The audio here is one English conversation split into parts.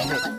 Oh,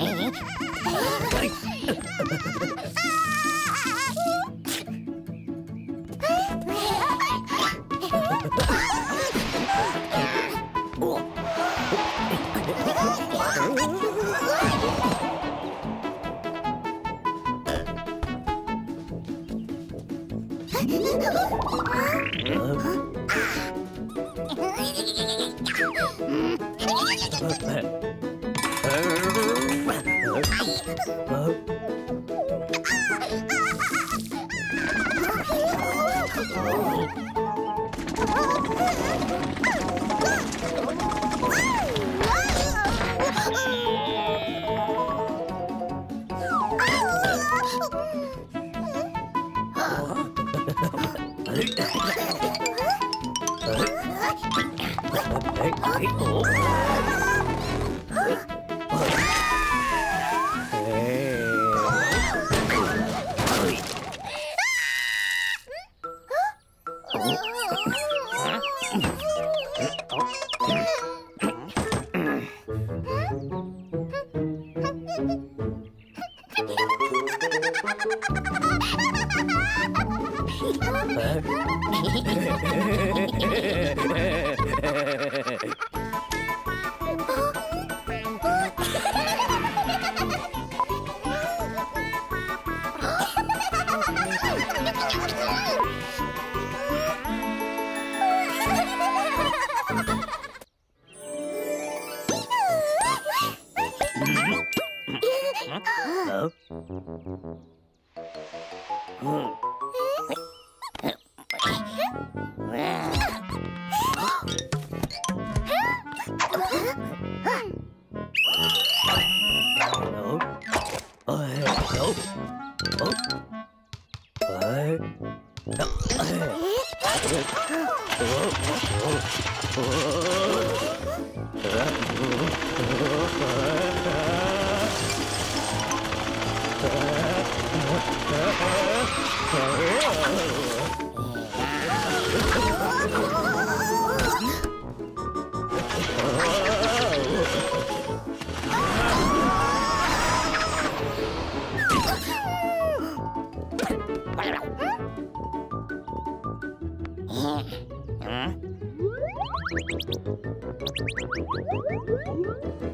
Huh?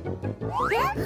What?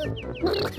我的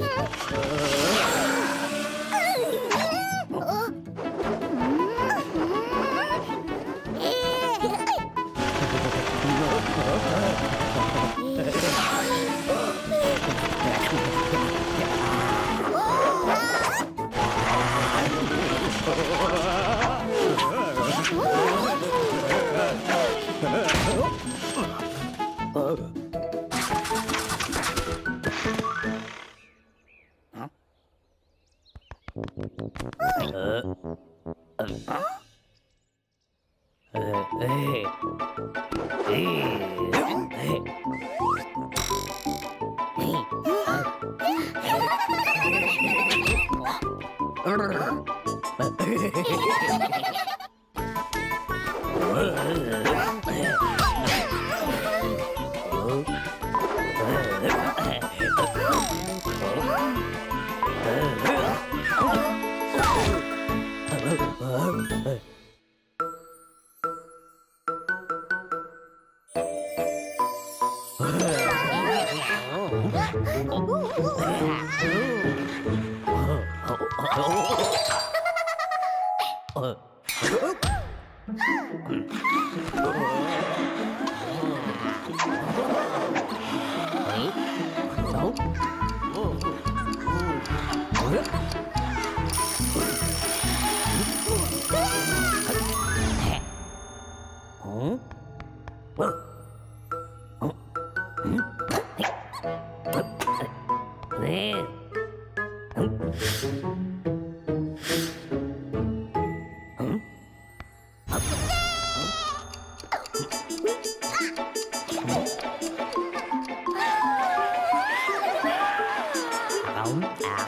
ổng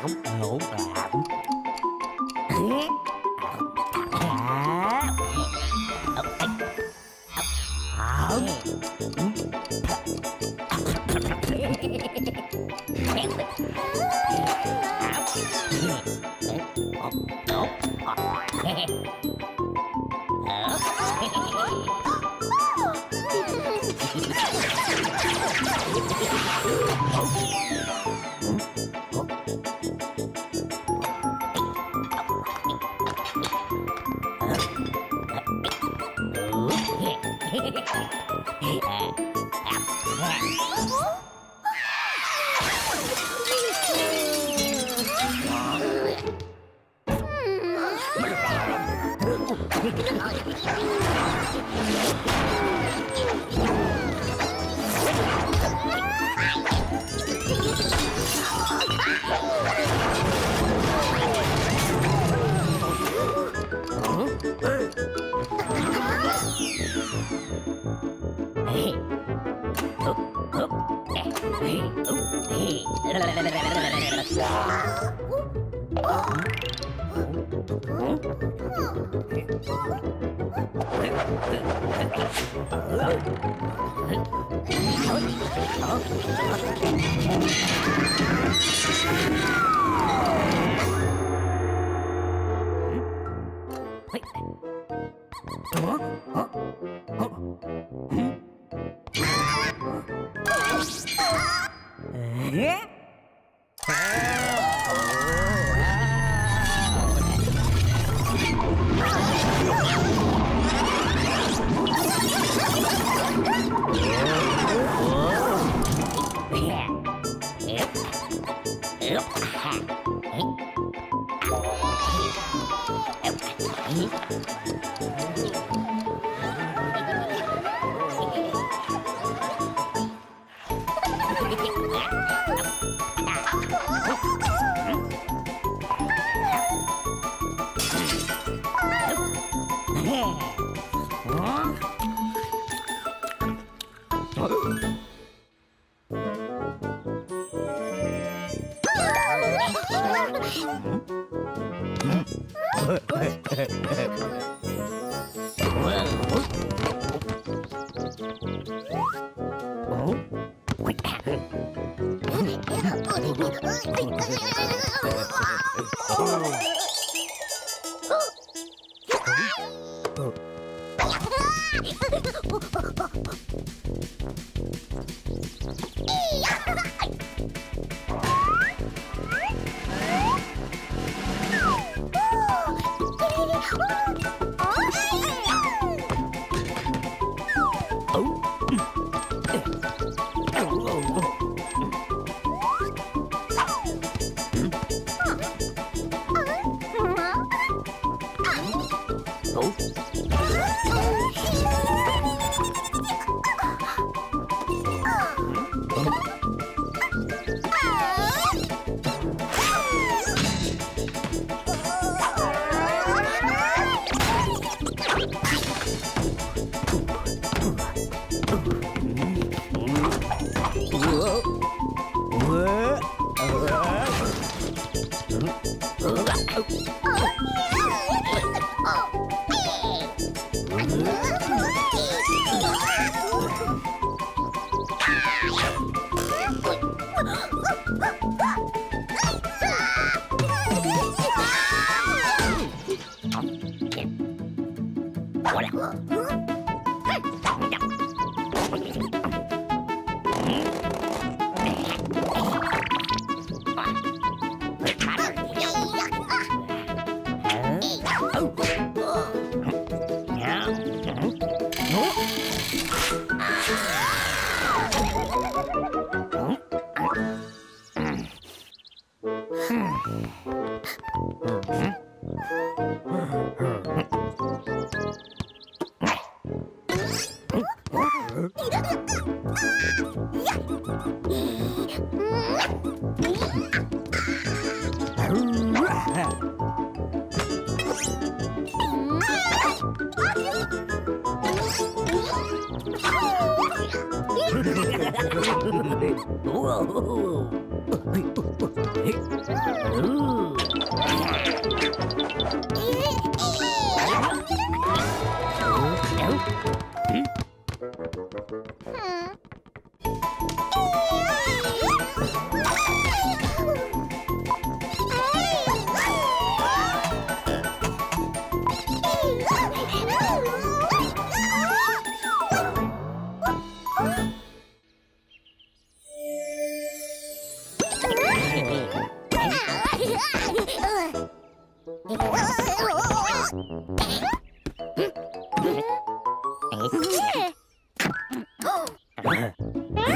ổng ngủ ổng Yeah. Oh!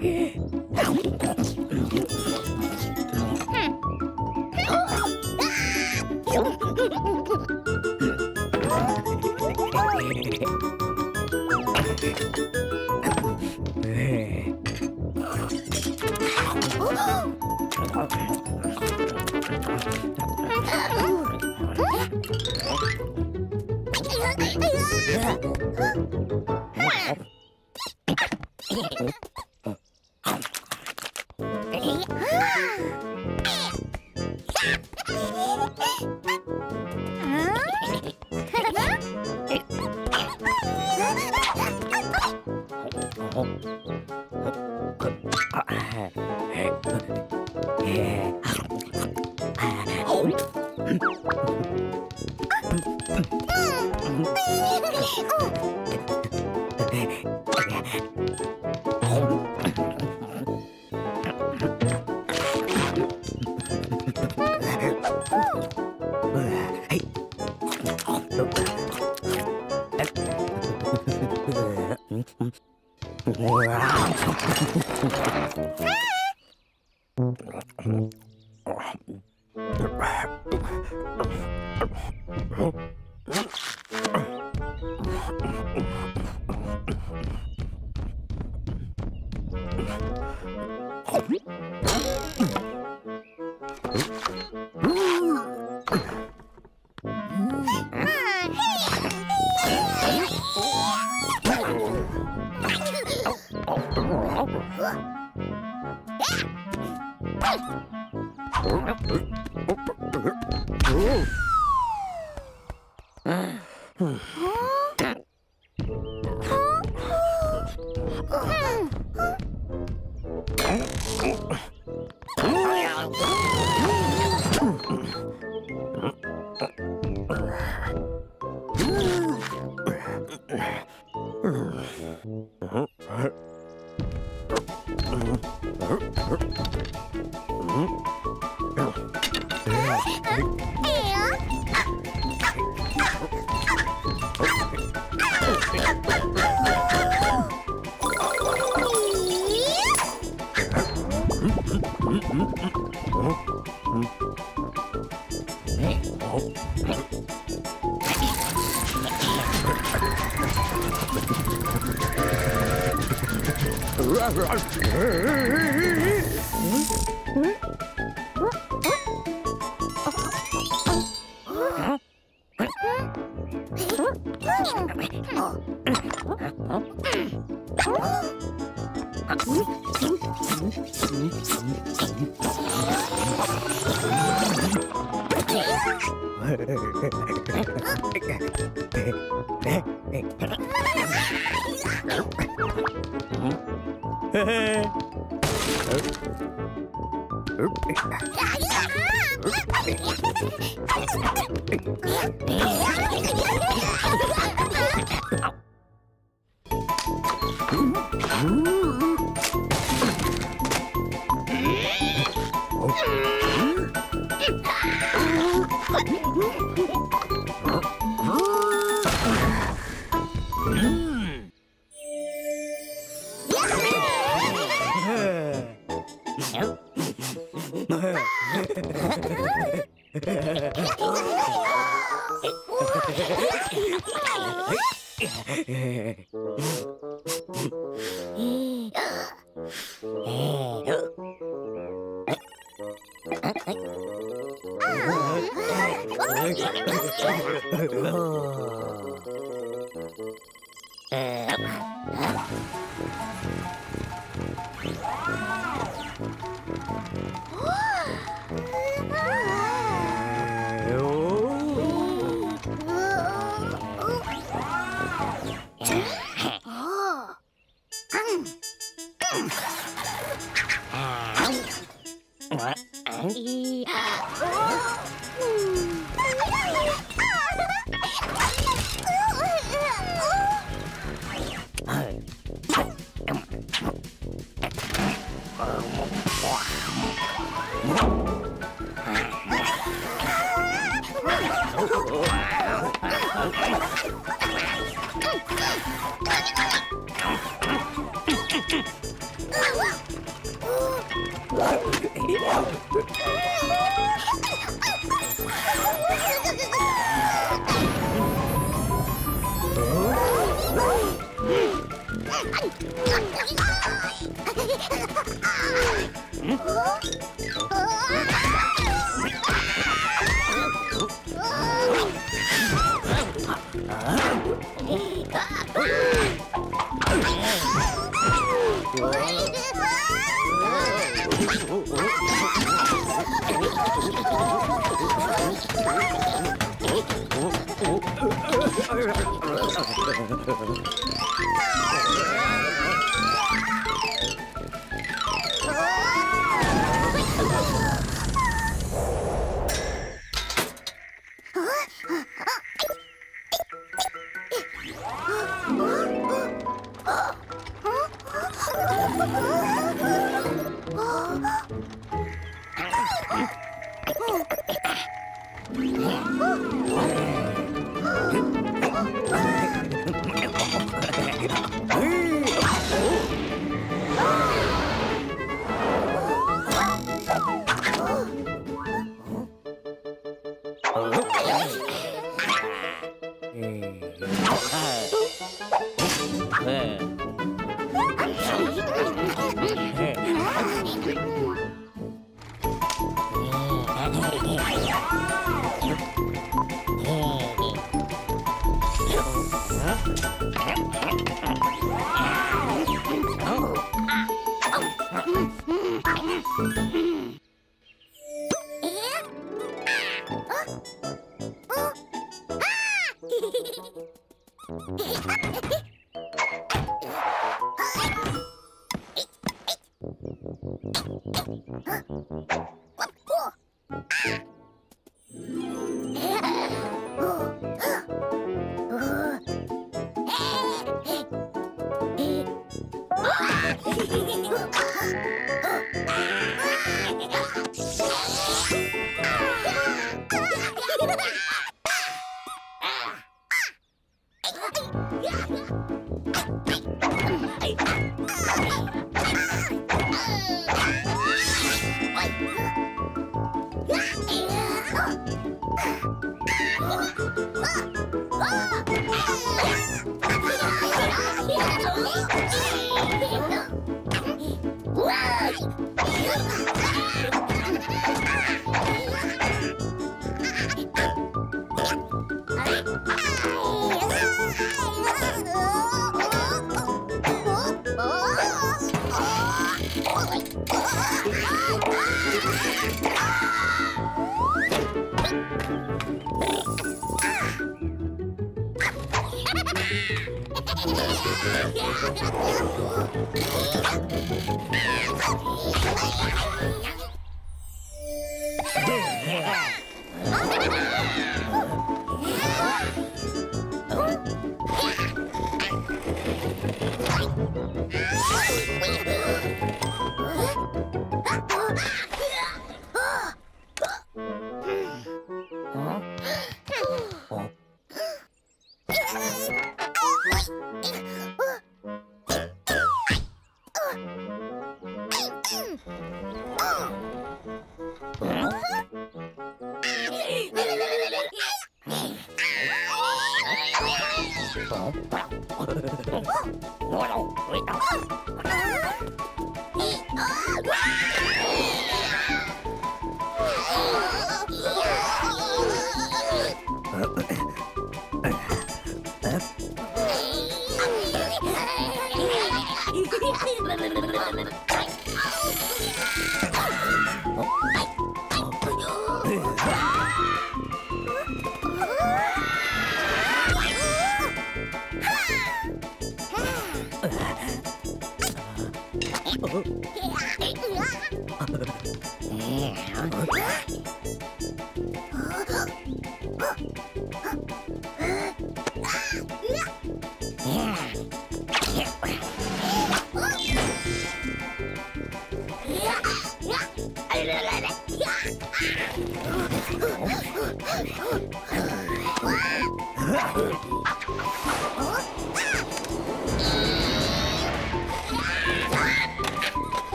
Yeah. 别别别别别别别别别别别别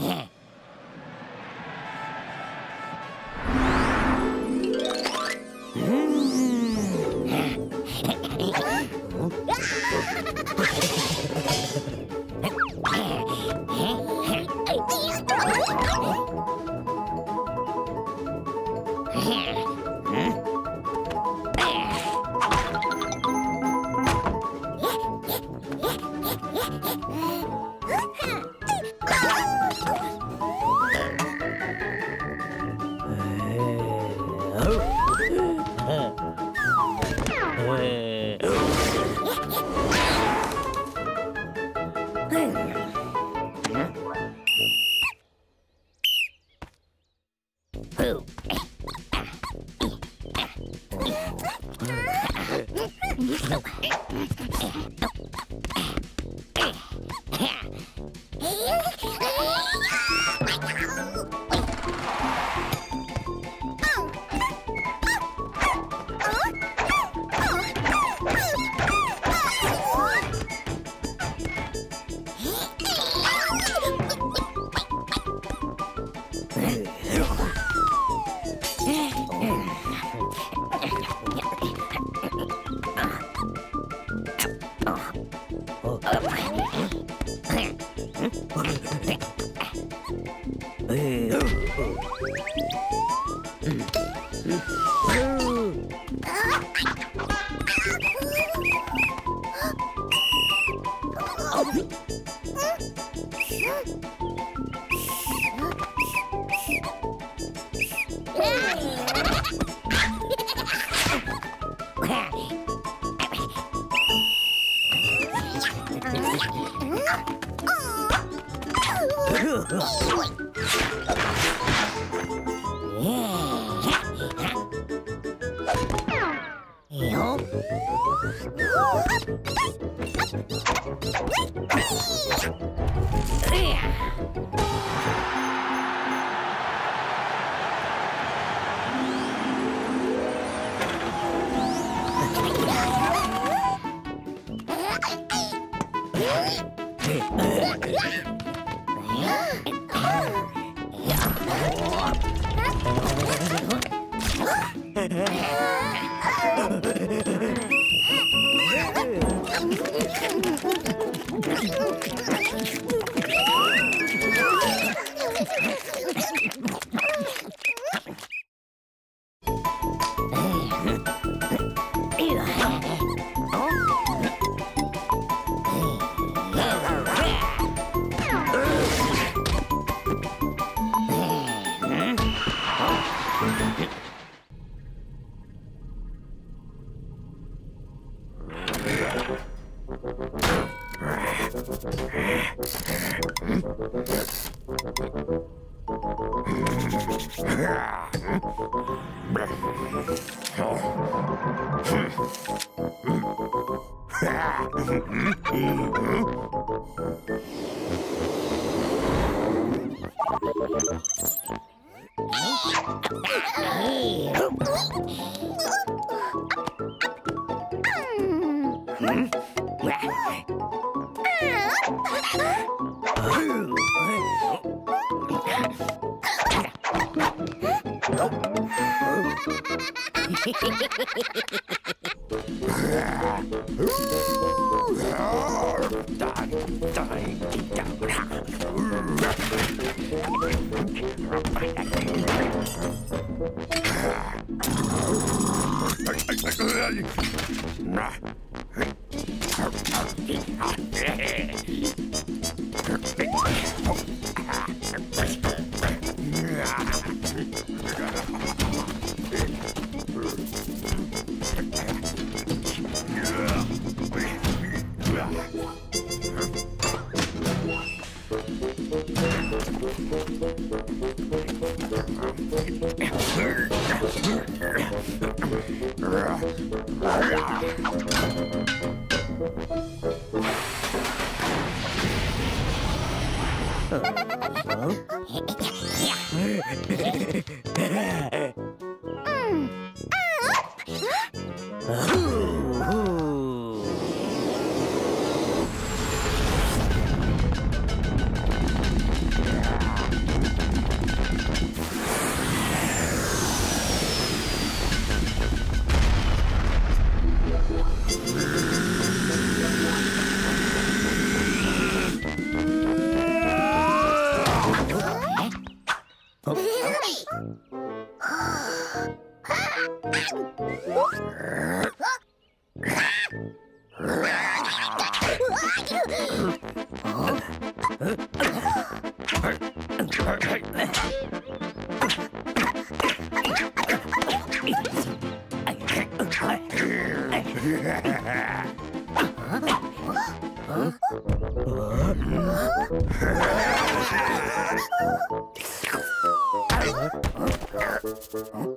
Ah! えっ Huh?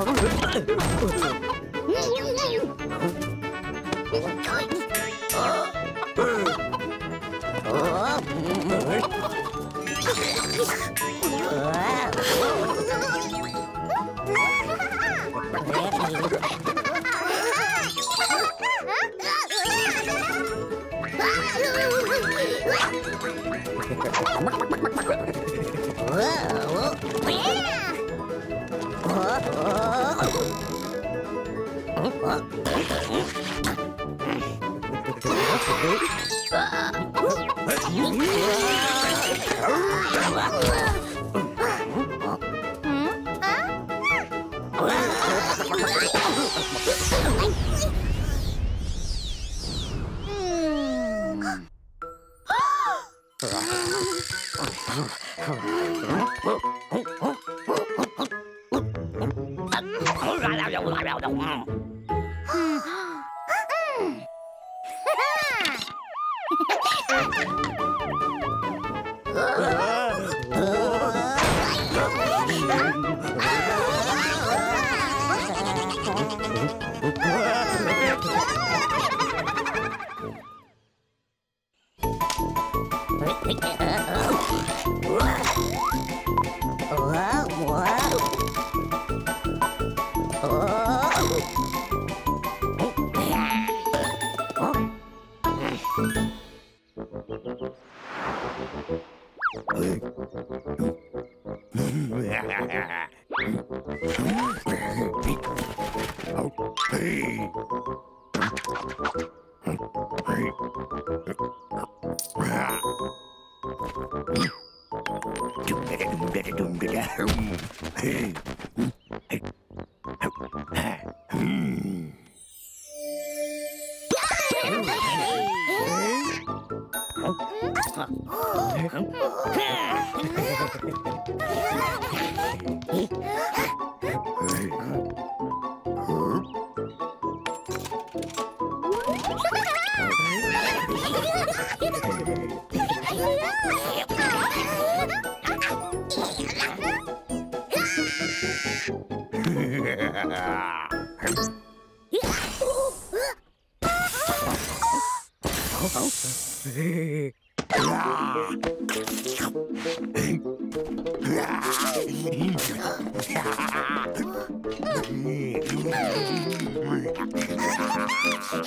Whoa! Yeah! Oh,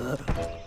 Yeah.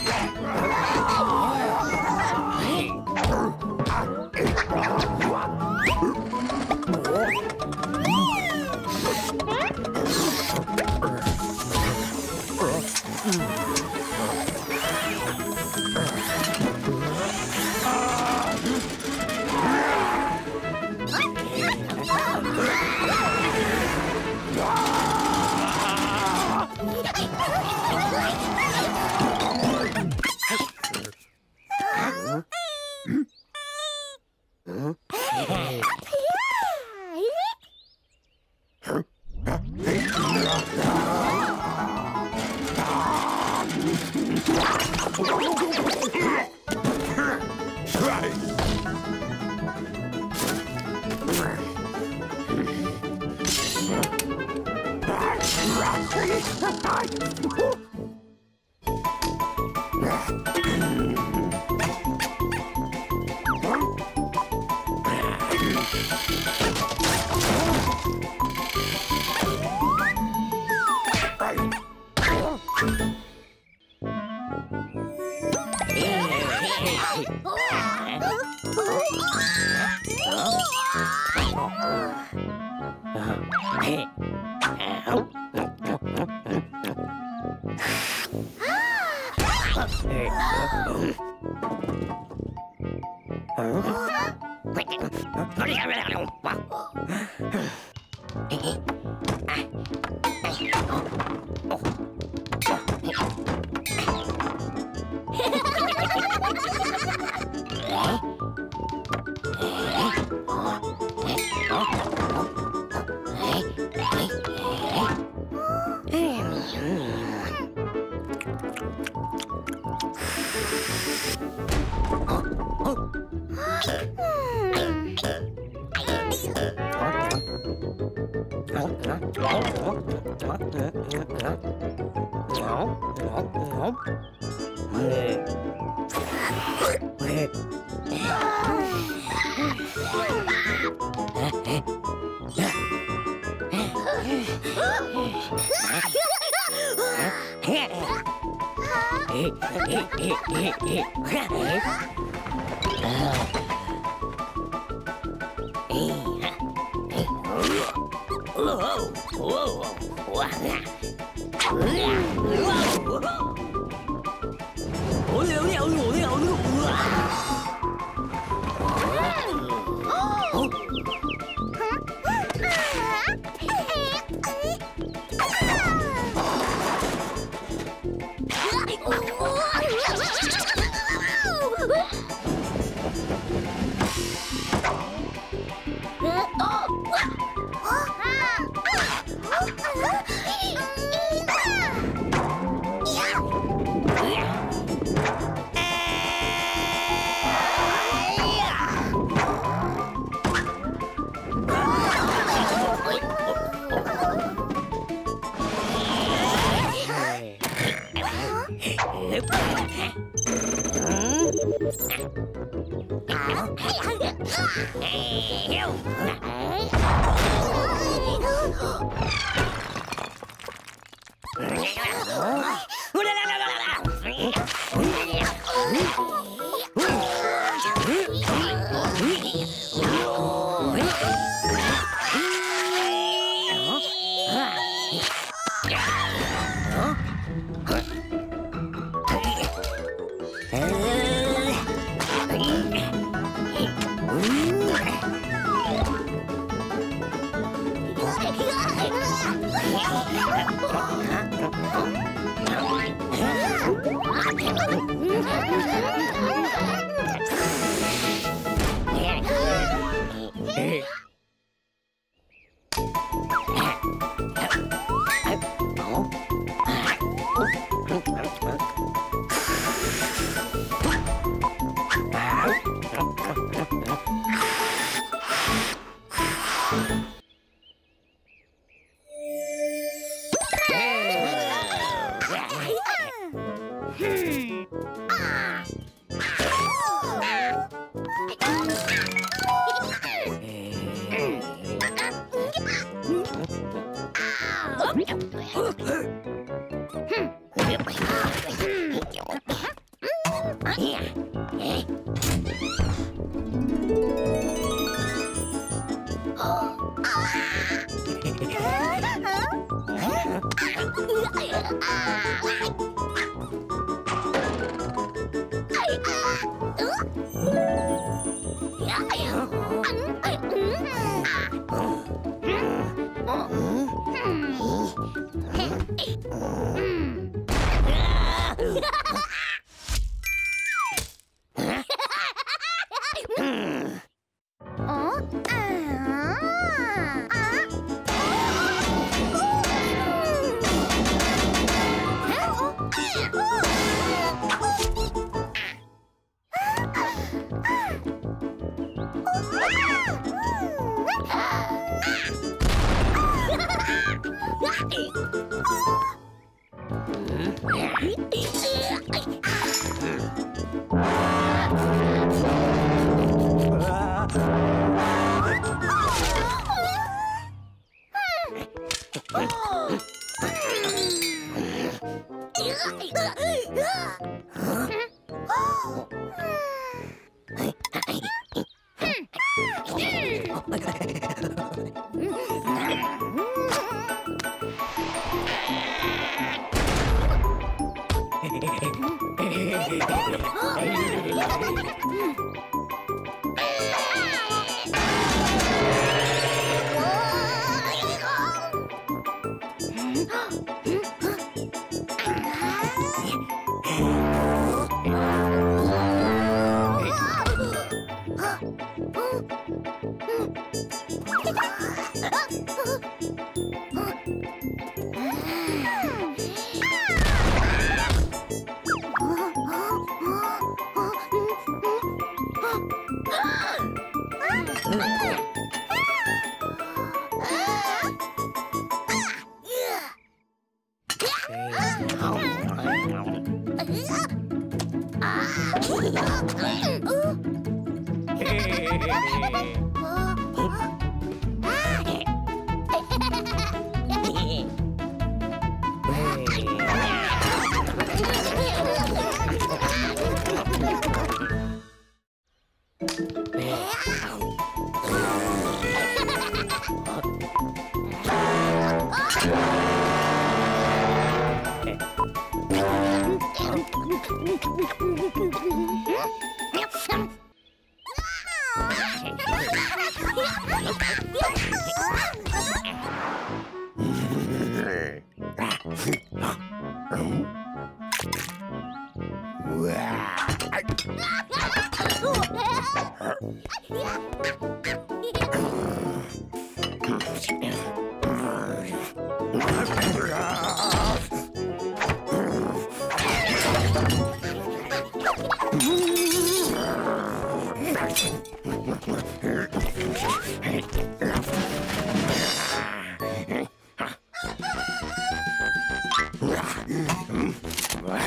Yeah.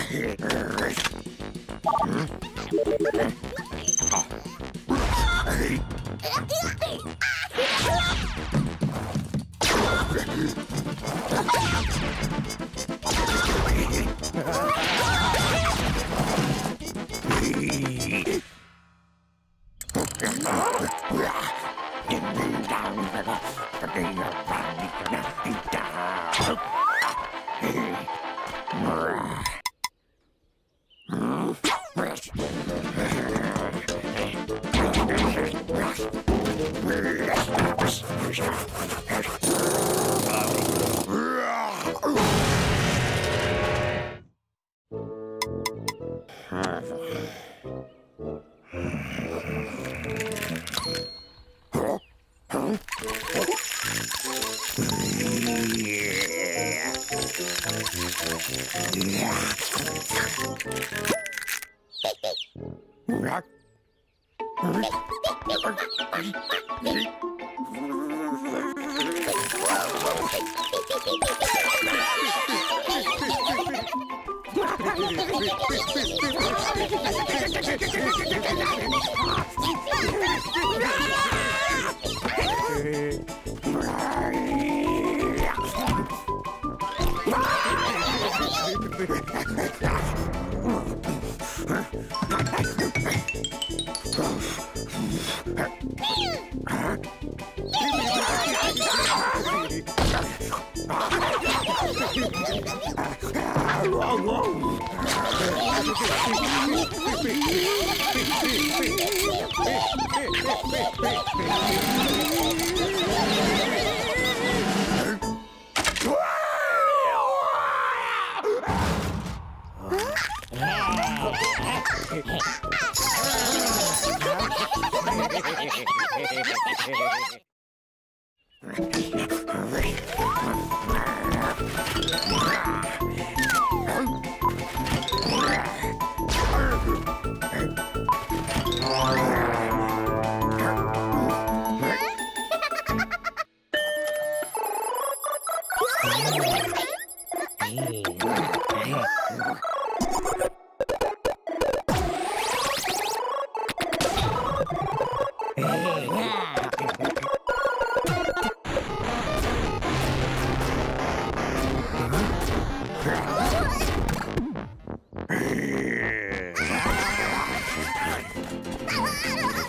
Hmm?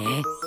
え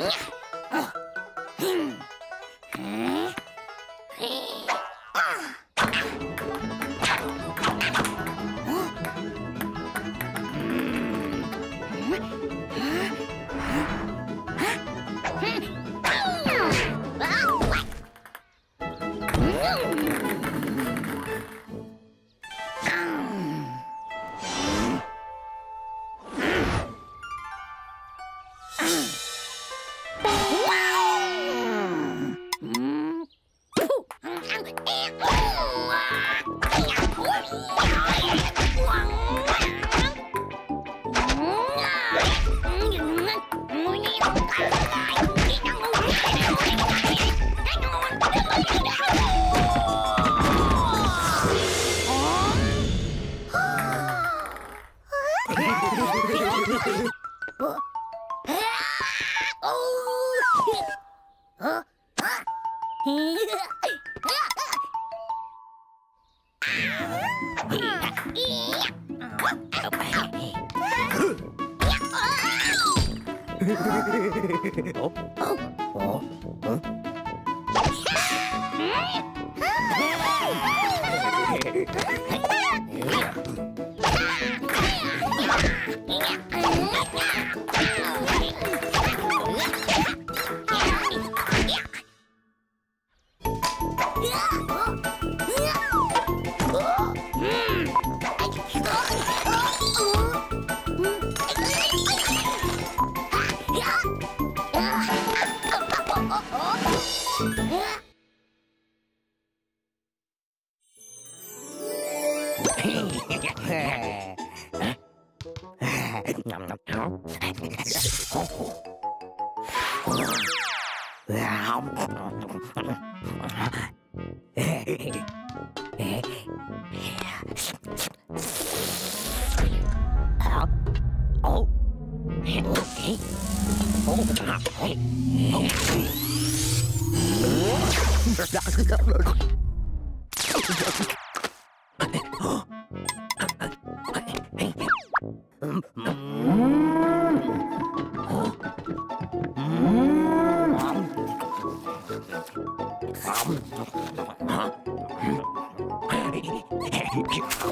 Yeah.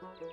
What?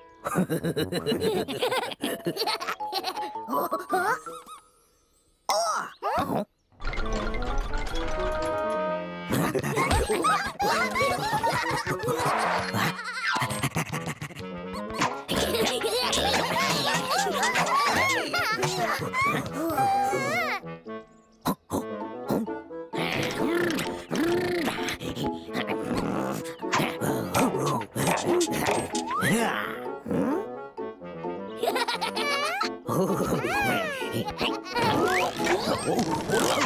Oh, oh, oh.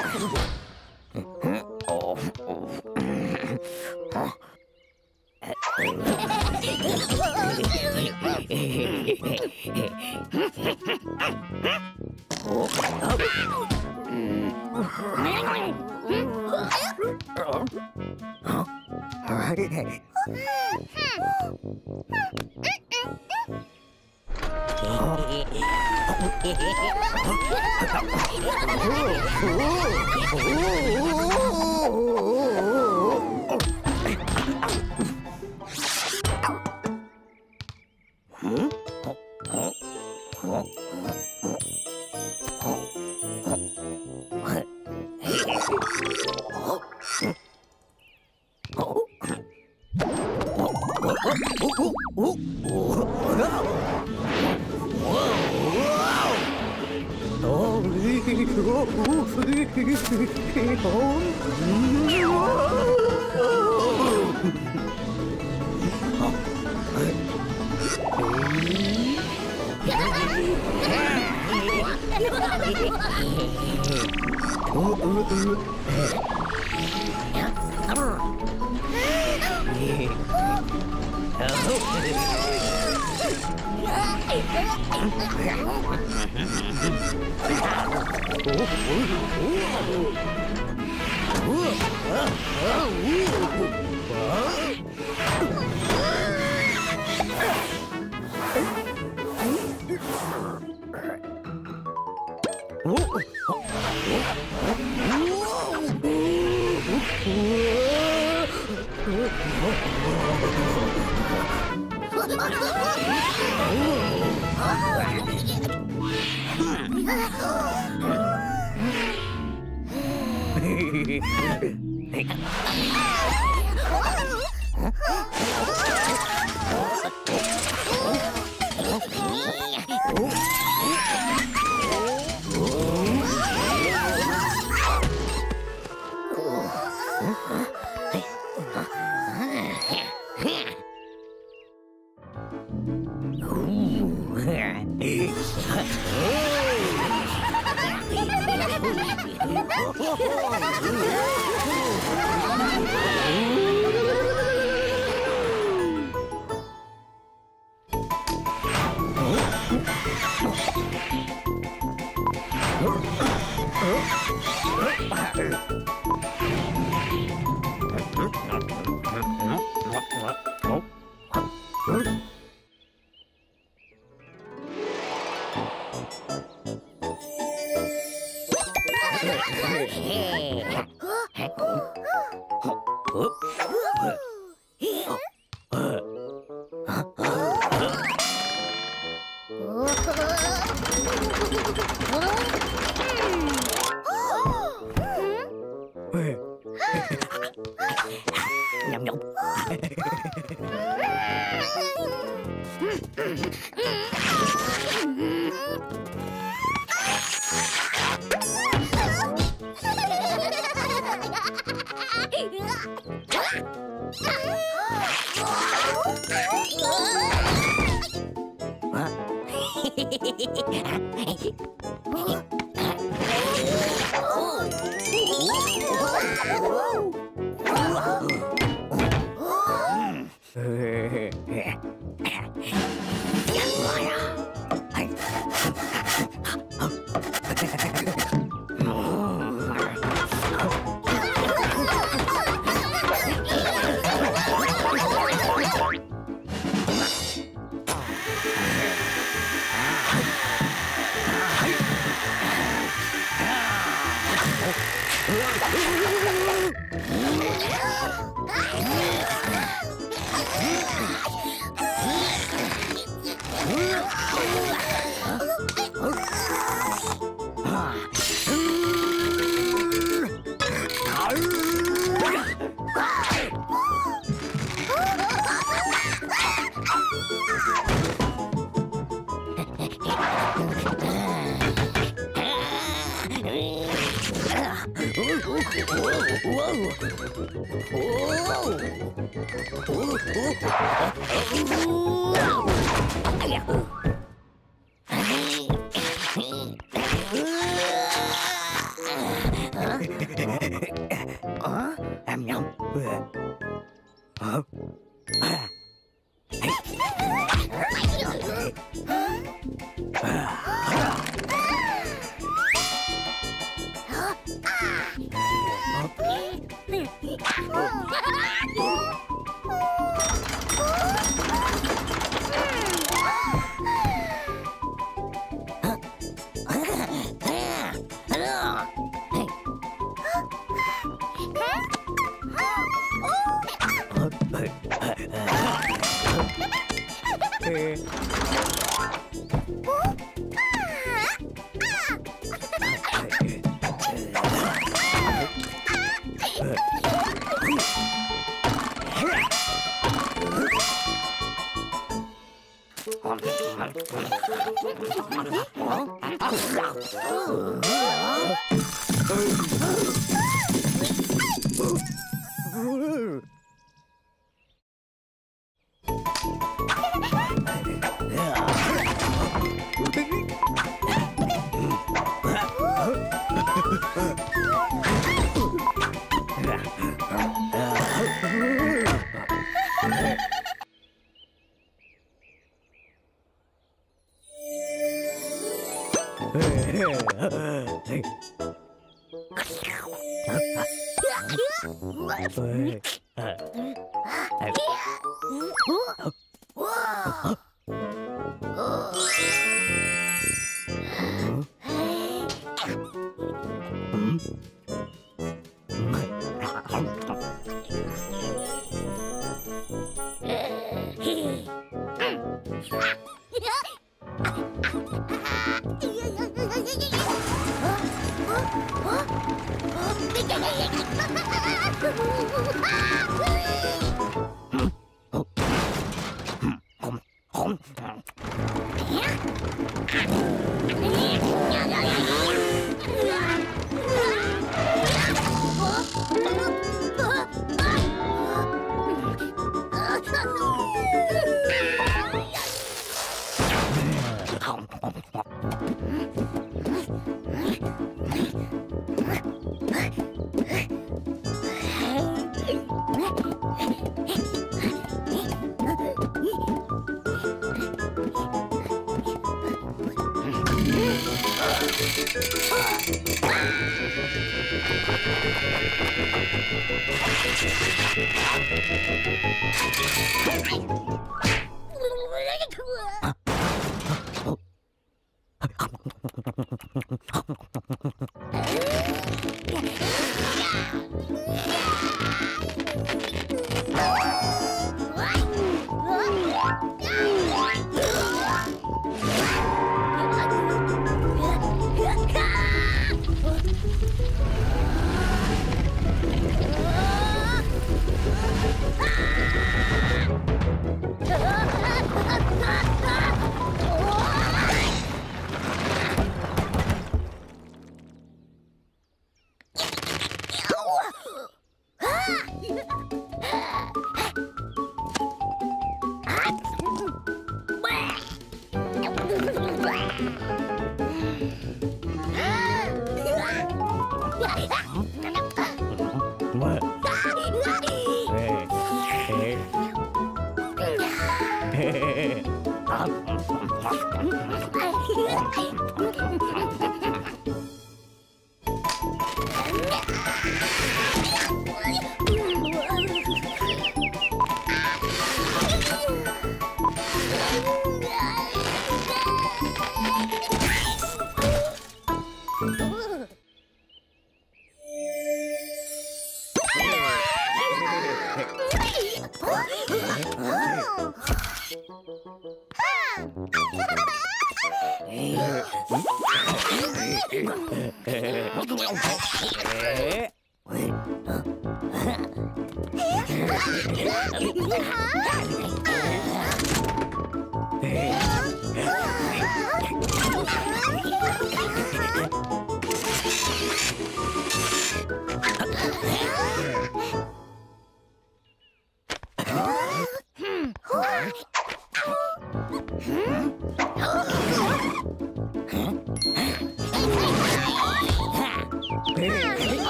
Ờ, em nhầm